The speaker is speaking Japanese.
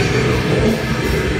おっ?